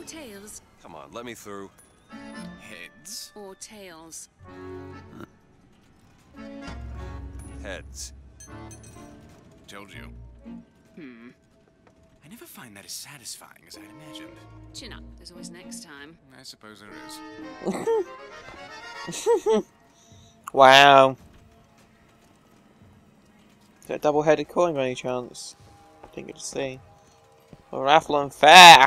or tails? Come on, let me through. Heads. Or tails? Heads. Told you. Hmm. I never find that as satisfying as I'd imagined. Chin up. There's always next time. I suppose there is. Wow. Is that a double-headed coin by any chance? Didn't get to see. A raffle and fair.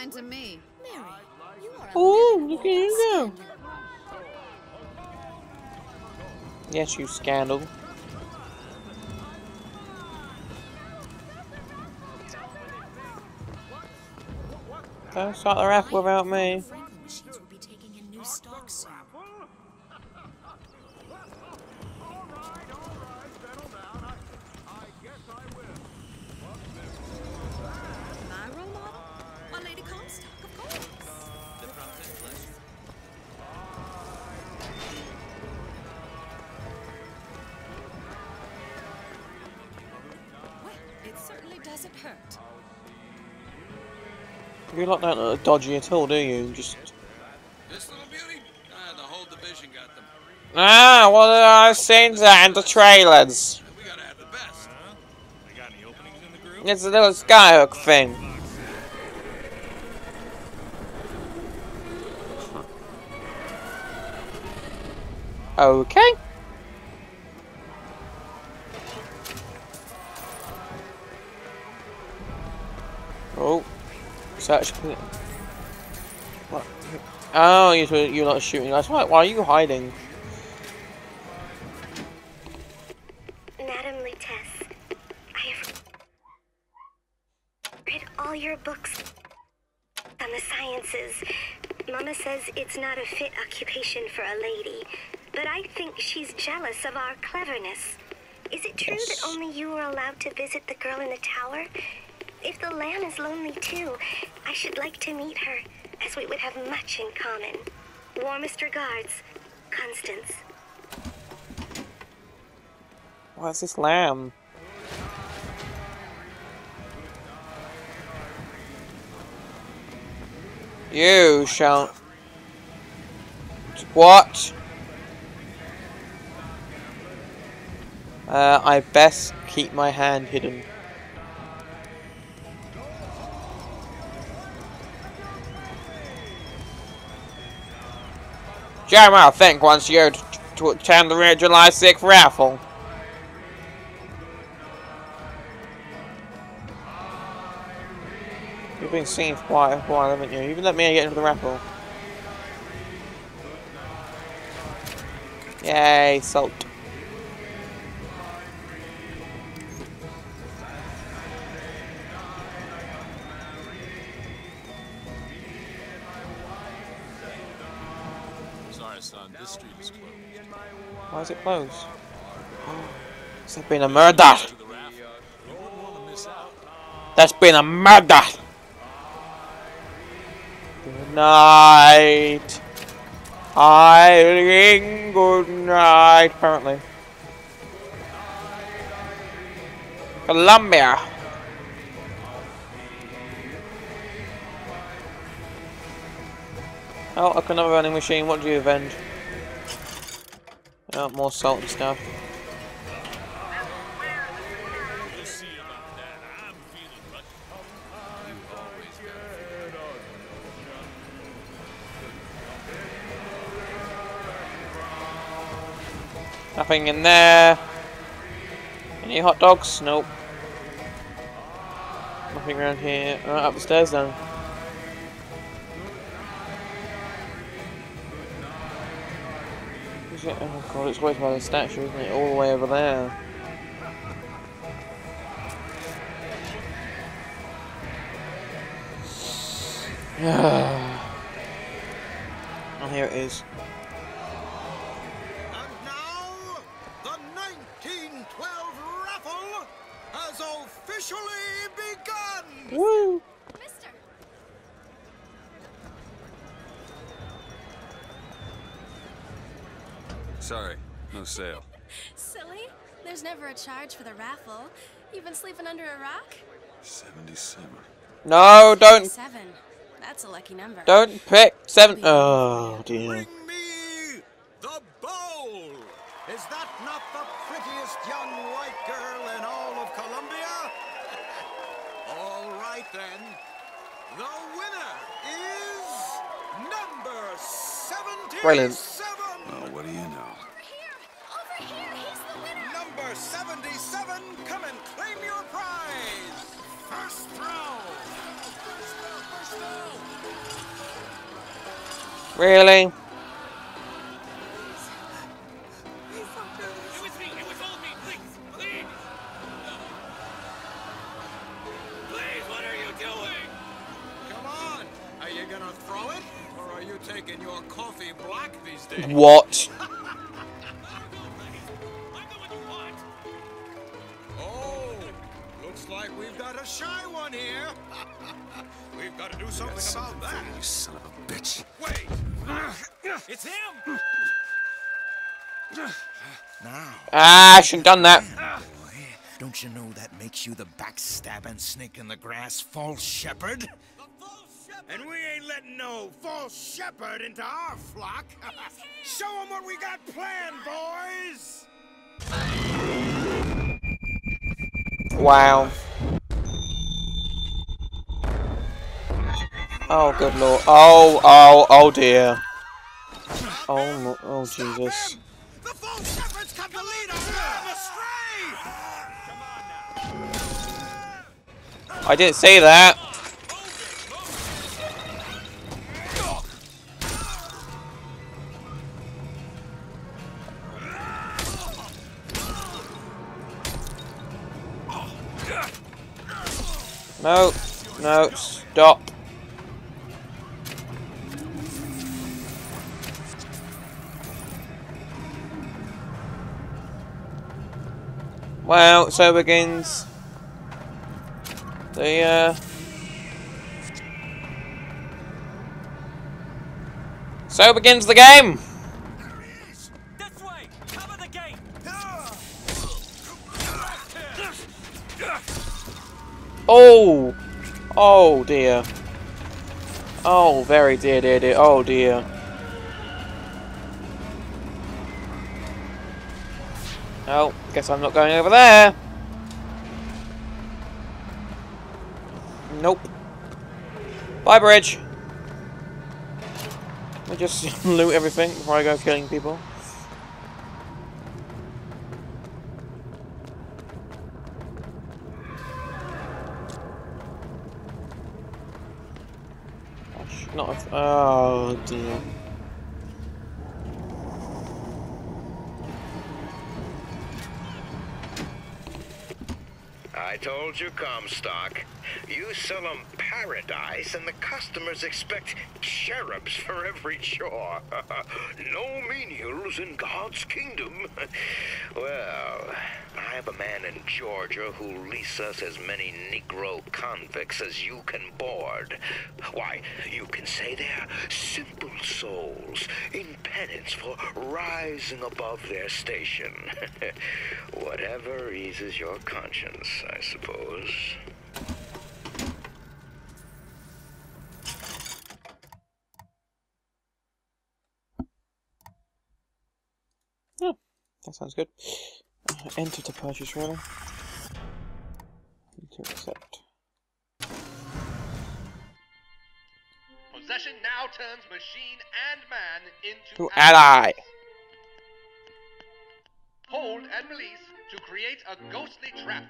fine to me. Mary, you are Oh, look at you go. Yes, you scandal. Don't start the raffle without me. Doesn't hurt. You lot don't look dodgy at all, do you? Just This little beauty? Ah, the whole division got them. ah, well, I've seen that in the trailers. We gotta have the best. We got any openings in the group? It's a little skyhook thing. Okay. Search. What? Oh, you you're not shooting us. Why? Why are you hiding? Madam Lutece, I have read all your books on the sciences. Mama says it's not a fit occupation for a lady, but I think she's jealous of our cleverness. Is it true Yes. that only you were allowed to visit the girl in the tower? If the Lamb is lonely too, I should like to meet her, as we would have much in common. Warmest regards, Constance. What's this lamb? You shall. What? Uh, I best keep my hand hidden. Jam, I think once you t- t- attend the July 6th raffle. You've been seen for quite a while, haven't you? Even let me get into the raffle. Yay, salt. It closed? There's been a murder! There's been a murder! Good night! Eileen, good night, apparently. Columbia! Oh, like another vending machine, what do you vend? Oh, more salt and stuff. Nothing in there. Any hot dogs? Nope. Nothing around here. Right, up the stairs then. shit, oh god, it's always by the statue, isn't it? All the way over there. Yeah. oh, here it is. Sorry, no sale. Silly. There's never a charge for the raffle. You've been sleeping under a rock? 77. No, don't, Seven. That's a lucky number. don't pick seven. Oh dear. Bring me the bowl! Is that not the prettiest young white girl in all of Columbia? all right then. The winner is number 77! Brilliant. 77, come and claim your prize! First throw! First throw, first throw! Really? It we've got to do something about that. You son of a bitch. Wait! It's him! Now, Ah, I shouldn't done that. boy, don't you know that makes you the backstabbing snake in the grass false shepherd? And we ain't letting no false shepherd into our flock. Show 'em what we got planned, boys! Wow. Oh, good lord. Oh, oh, oh dear. Oh, oh, Jesus. Him! The false shepherd's come to lead us astray! I didn't say that. No, no, stop. Well, so begins the uh So begins the game! Oh! Oh dear. Oh, very dear, dear, dear. Oh dear. Oh, guess I'm not going over there. Nope. Bye, bridge. Me just loot everything before I go killing people. I not have. Oh dear. Told you, Comstock. You sell sell 'em paradise, and the customers expect cherubs for every chore. no menials in God's kingdom. well, Have a man in Georgia who'll lease us as many Negro convicts as you can board. Why, you can say they're simple souls in penance for rising above their station. Whatever eases your conscience, I suppose. Hmm, that sounds good. Enter to purchase, really. To accept. Possession now turns machine and man into To ally! Hold and release to create a ghostly trap.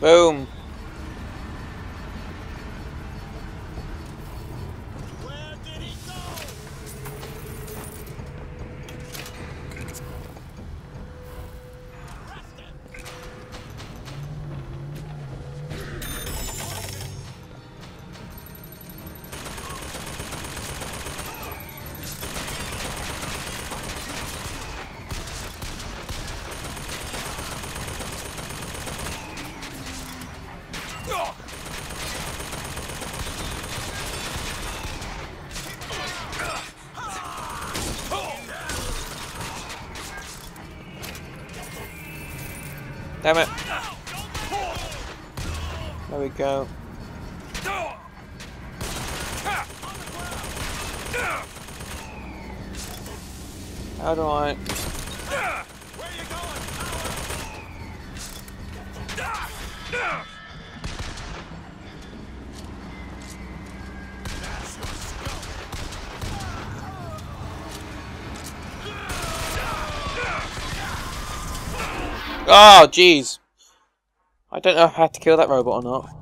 Boom. Damn it. There we go. How do I... Oh, jeez. I don't know if I had to kill that robot or not.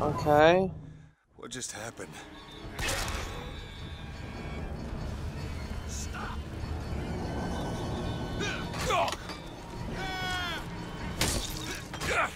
Okay. What just happened? Damn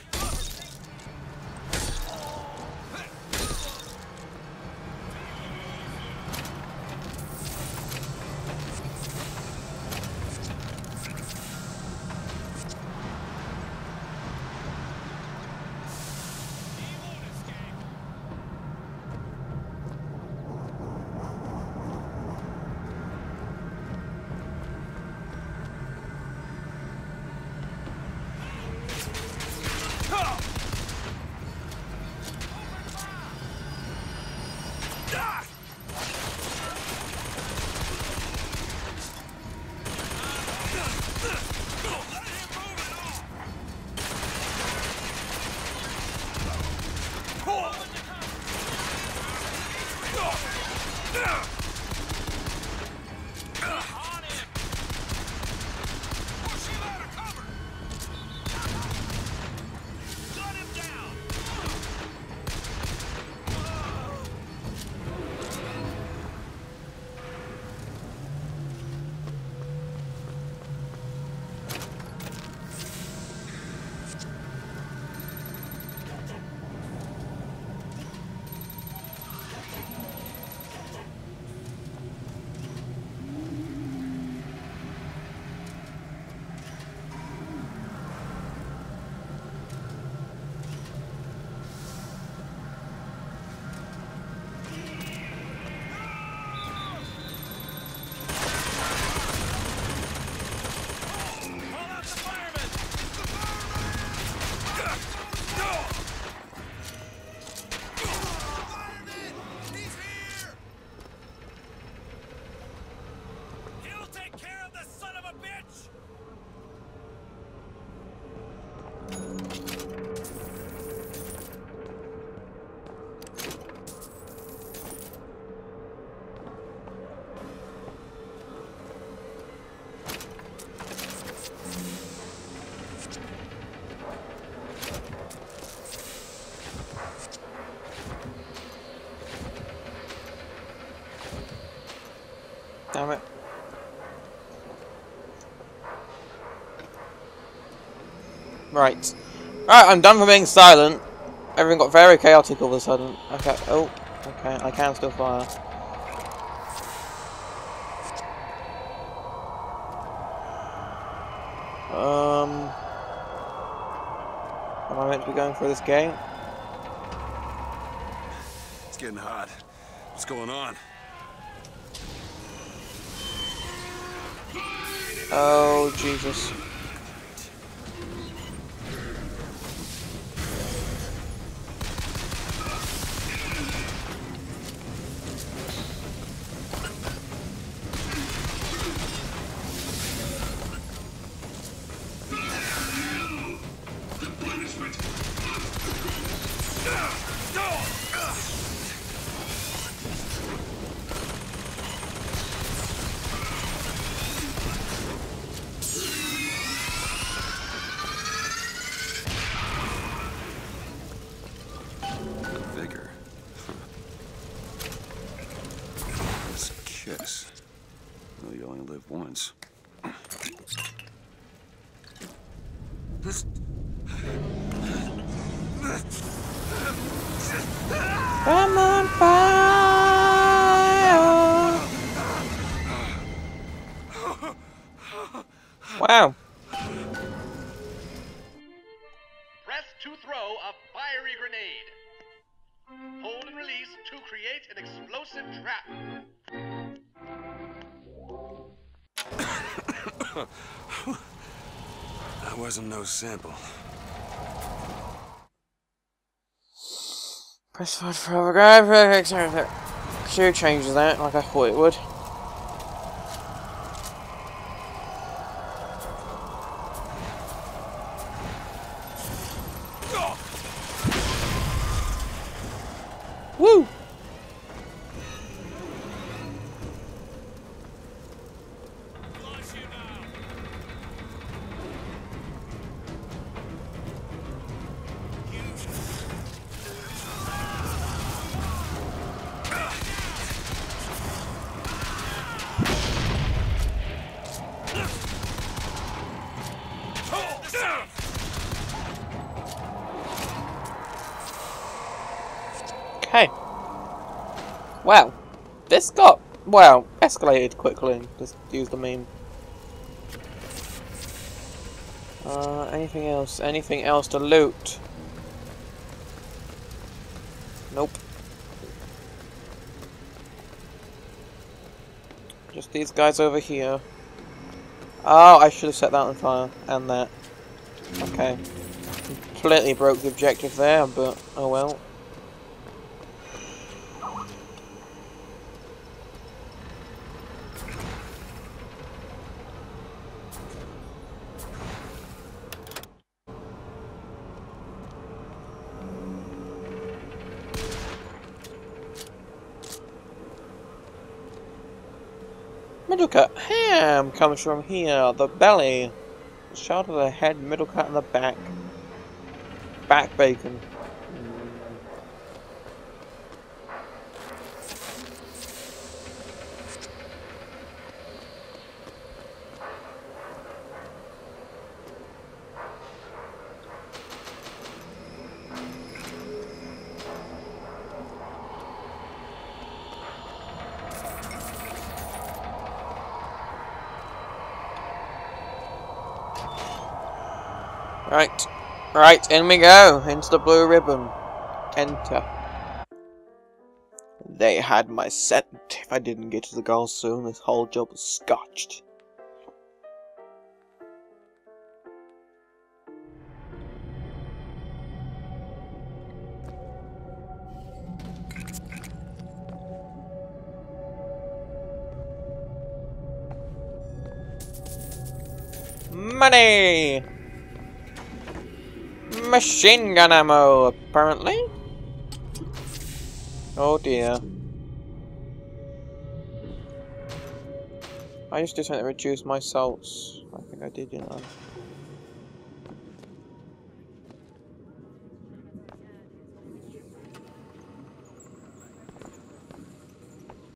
Right. Right, I'm done for being silent. Everything got very chaotic all of a sudden. Okay, oh, okay, I can still fire. Um... Am I meant to be going through this gate? It's getting hot. What's going on? Oh, Jesus. Sample. Press forward for overdrive. Sure changes that like I thought it would. Wow. This got, well, escalated quickly. Just use the meme. Uh, anything else? Anything else to loot? Nope. Just these guys over here. Oh, I should have set that on fire. And that. Okay. Completely broke the objective there, but oh well. Middle cut ham comes from here, the belly. Shot of the head, middle cut and the back. Back bacon. Right. Right, in we go. Into the blue ribbon. Enter. They had my scent. If I didn't get to the goal soon, this whole job was scotched. Money! Machine gun ammo, apparently. Oh dear. I to do to reduce my salts. I think I did, didn't I?